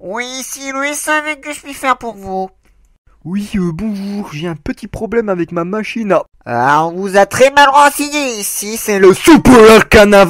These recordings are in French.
Oui, ici Louis avec que je puis faire pour vous. Oui, euh, bonjour, j'ai un petit problème avec ma machine à... Ah, on vous a très mal renseigné ici, c'est le... Super Arcana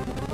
you